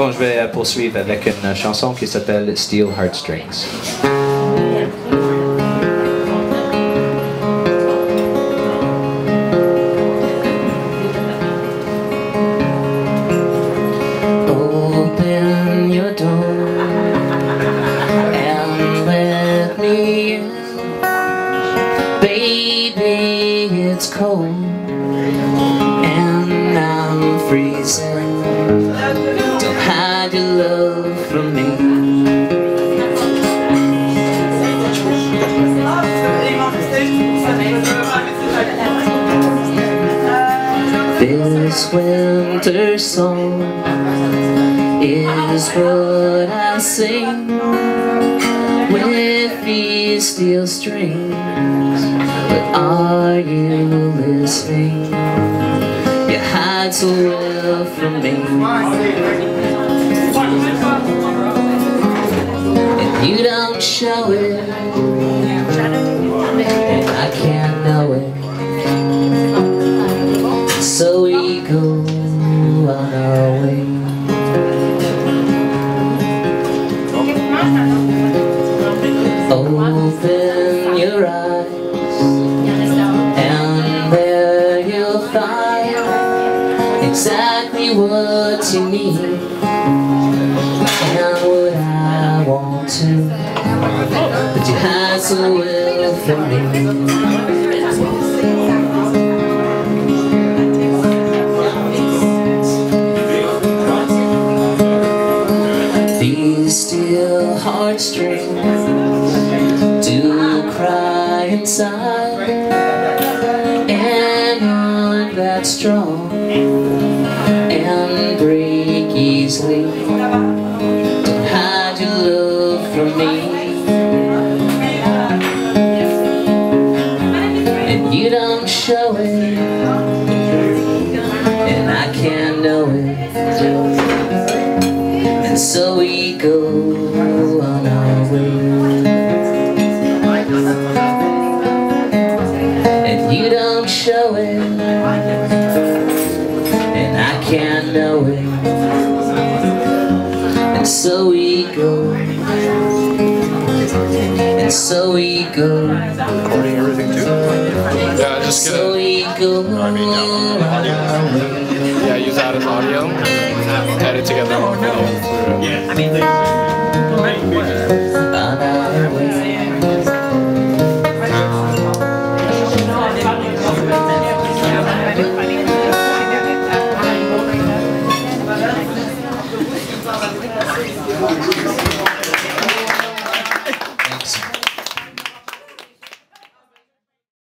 Bon, je vais poursuivre avec une chanson qui s'appelle Steel Heartstrings. Open your door and let me in. Baby, it's cold This winter song is what I sing with these steel strings. But are you listening? You hide so well from me. And you don't show it. Open your eyes and there you'll find exactly what you need and what I want to. But you hide so well from me. Strong And break easily. Don't hide your love from me. And you don't show it know it And so we go And so we go Recording everything too? Yeah, just get So it. we go I mean, on yeah. our way Yeah, use that as audio. Edit together. Yeah. on